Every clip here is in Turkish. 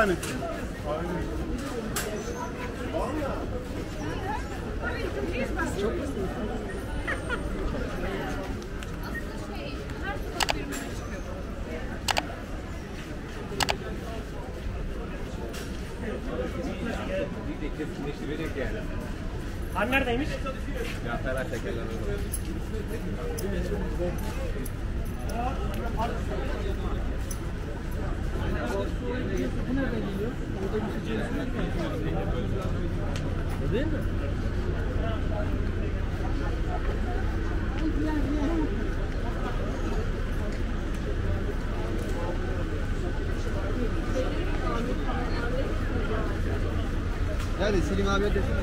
İki tane. Kesinleştirecek yani. Han neredeymiş? Ya ferah şekerler olur. Değil mi? Hadi Selim abi desene.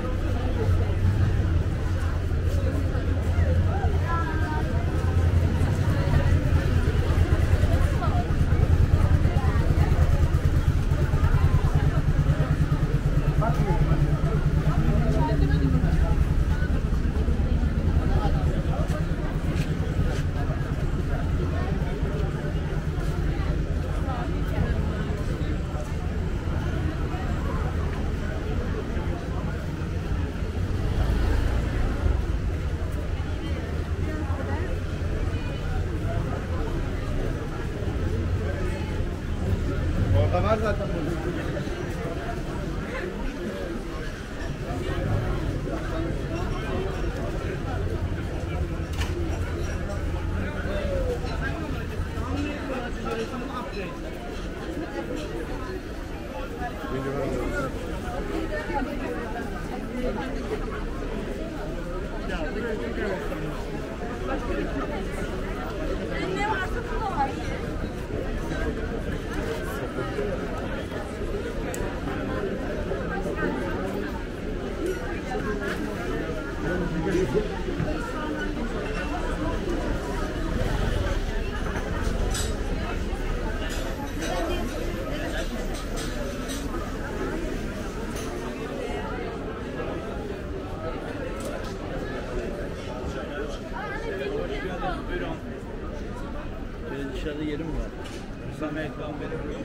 become better.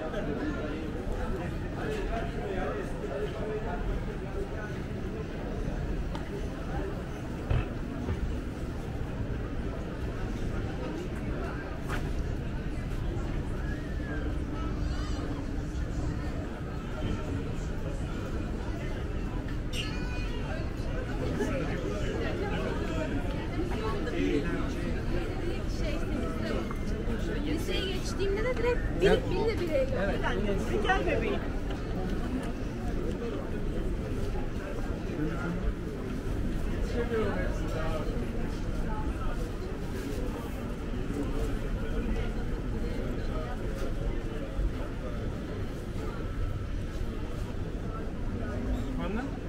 London?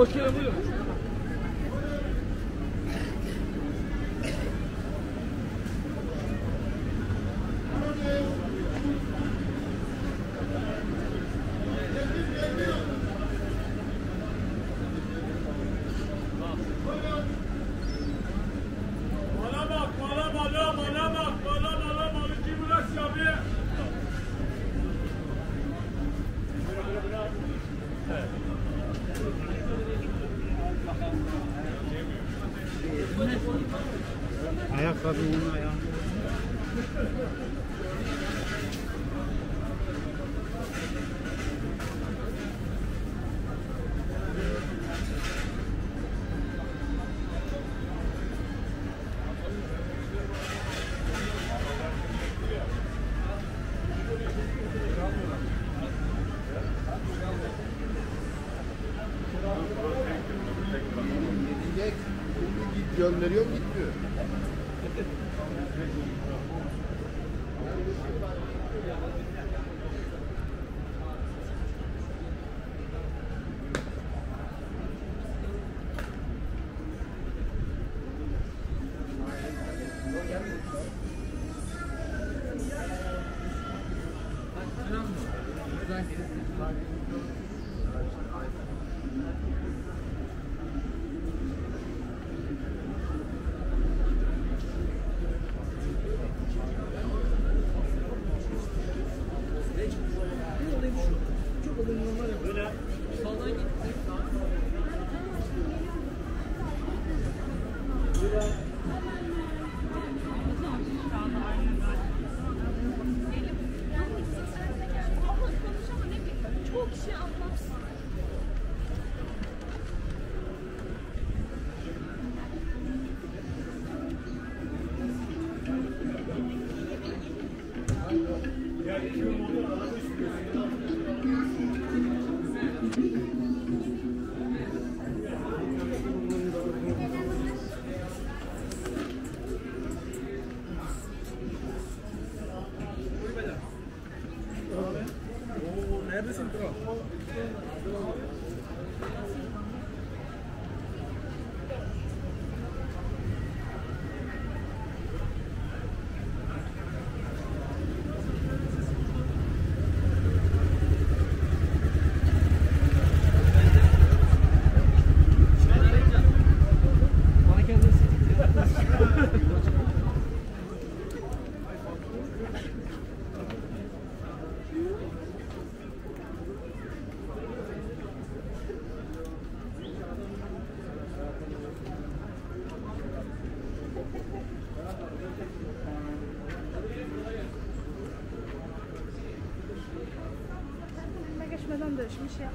Abi hoş geldin gönderiyor gitmiyor. 15'miş ya.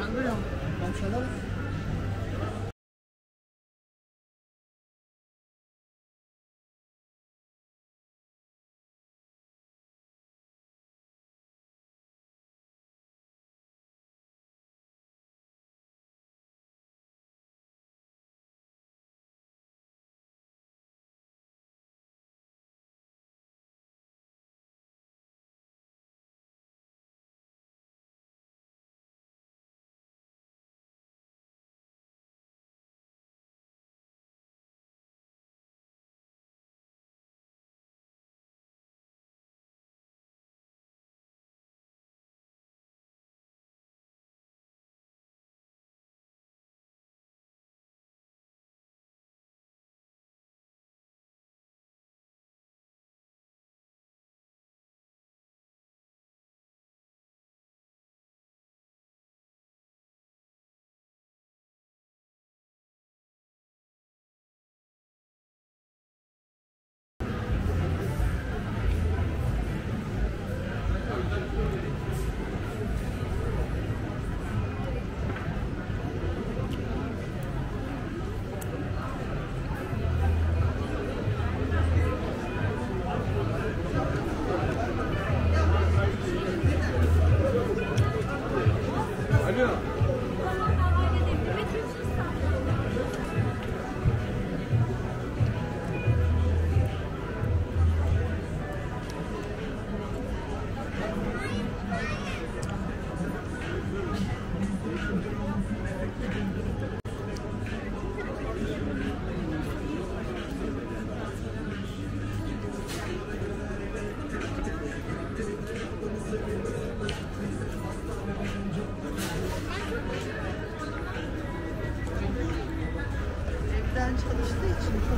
I don't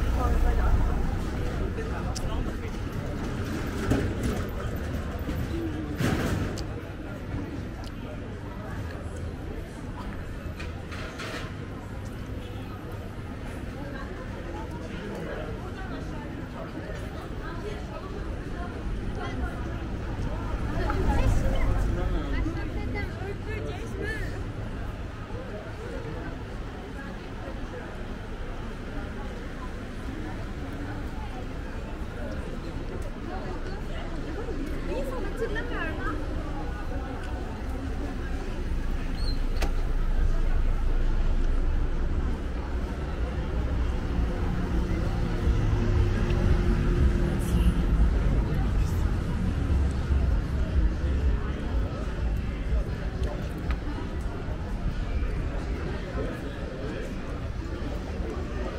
Oh, it's like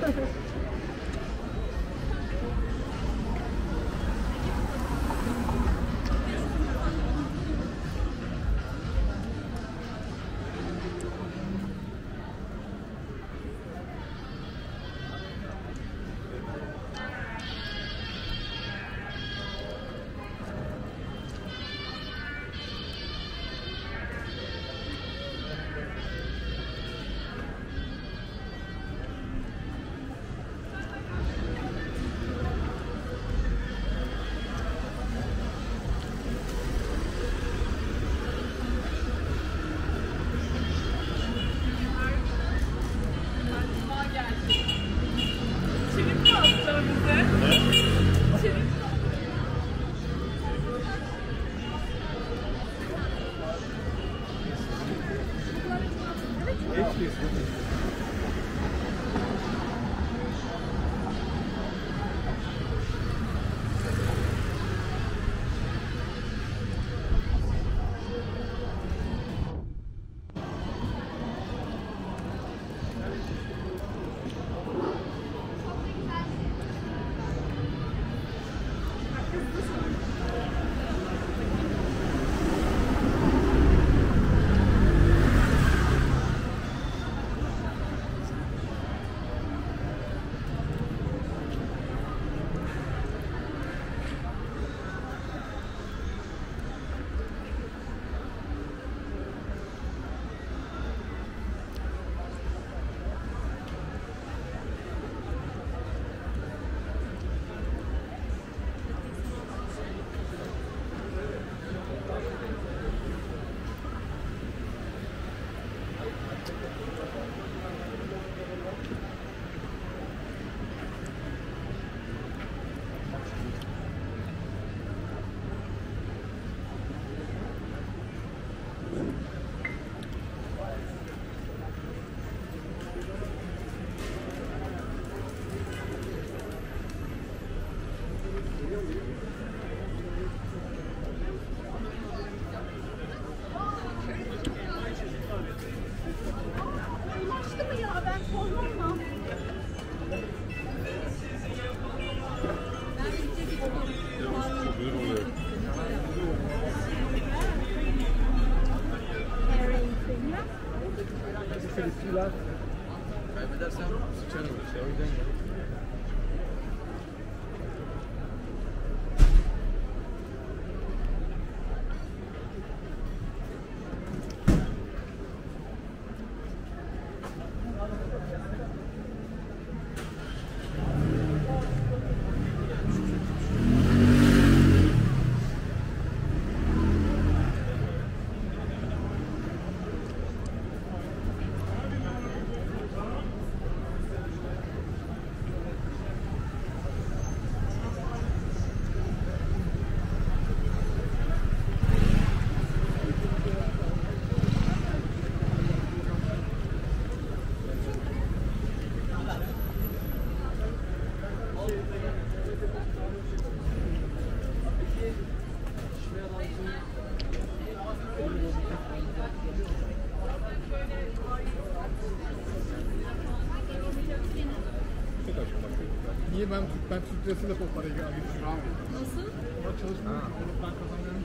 Ha, ha, ha. Ben Türk lirasıyla bu parayı? Nasıl? Ben çalışmıyorum. Ben kazanıyorum.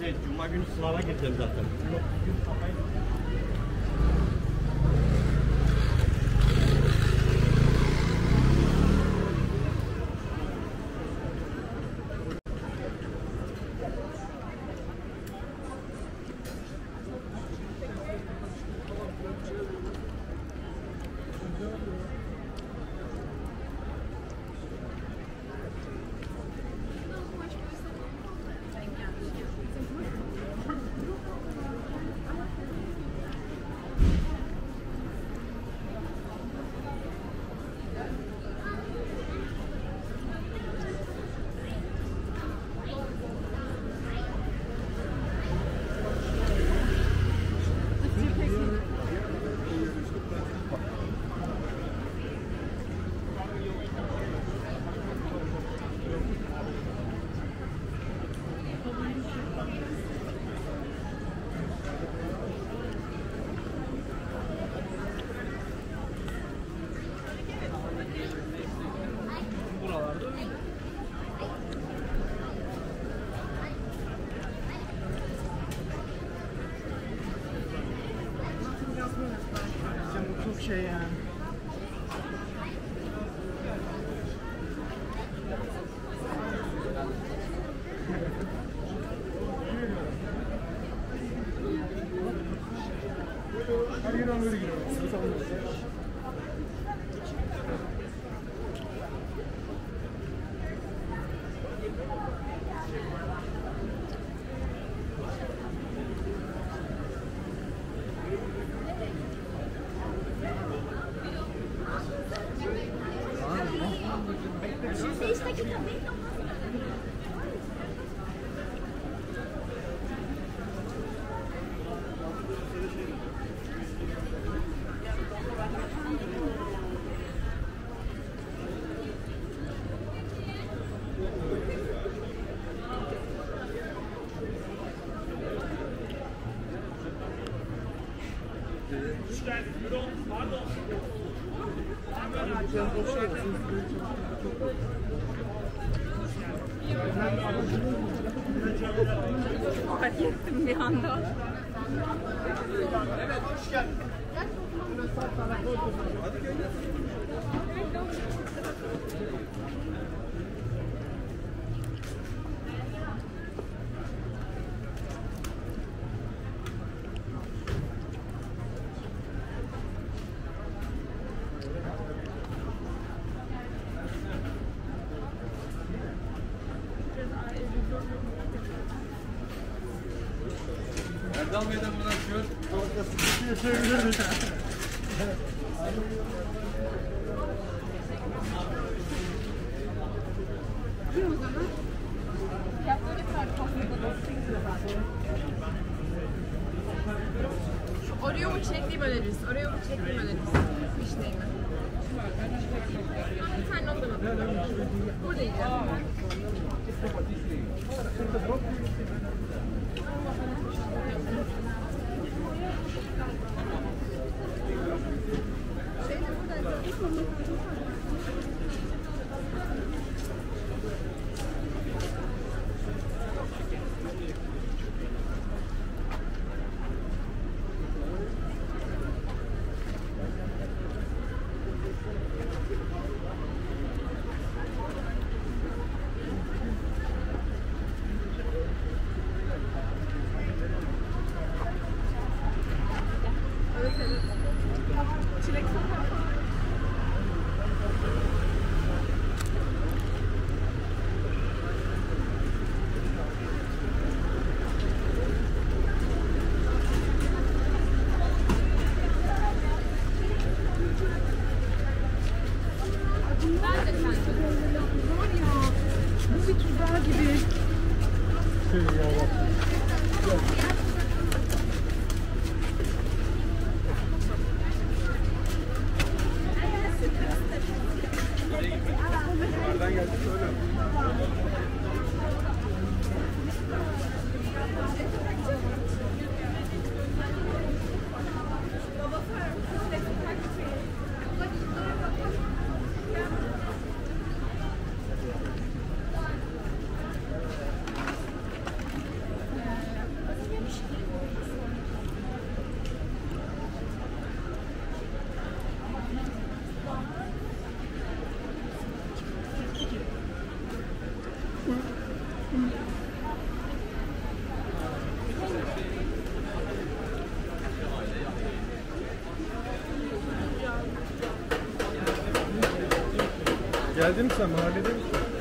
Şey, Cuma günü sınava gireceğim zaten. Çok şey Fark bir anda. Erdal Bey de buradan çıkıyor. Kim o zaman? Ya böyle kartoplarda Şu Oreo mu çekli böleriz? Oreo mu çekli böleriz? Vişneyi mi? Bir tane ondan alalım. Burada. Geldin mi sen? Mahallede misin?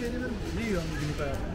Ne yiyorsun günlük hayatında?